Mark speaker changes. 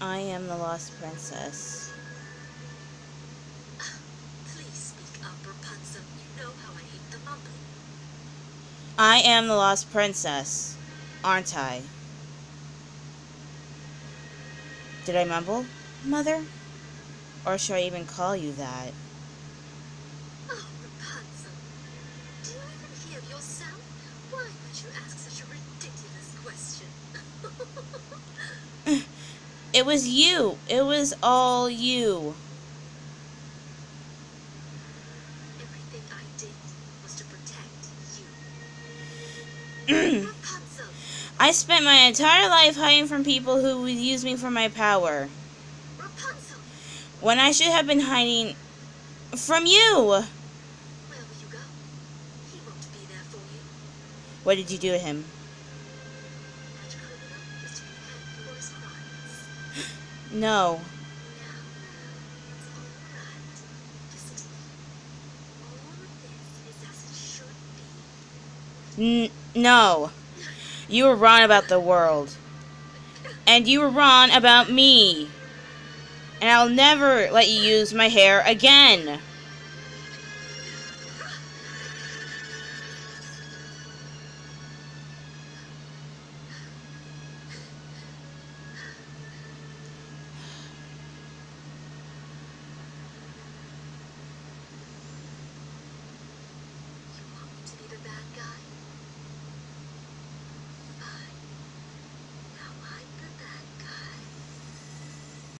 Speaker 1: I am the lost princess.
Speaker 2: Please speak up, Rapunzel. You know how I hate the mumbling.
Speaker 1: I am the lost princess, aren't I? Did I mumble, mother? Or should I even call you that?
Speaker 2: Oh, Rapunzel. Do you even hear yourself? Why would you ask such a ridiculous question?
Speaker 1: It was you. It was all you.
Speaker 2: Everything I did was to protect you.
Speaker 1: I spent my entire life hiding from people who would use me for my power.
Speaker 2: Rapunzel!
Speaker 1: When I should have been hiding from you.
Speaker 2: Where will you go? He won't be there for you.
Speaker 1: What did you do to him?
Speaker 2: Be.
Speaker 1: N- no. You were wrong about the world. And you were wrong about me. And I'll never let you use my hair again.
Speaker 2: Guy?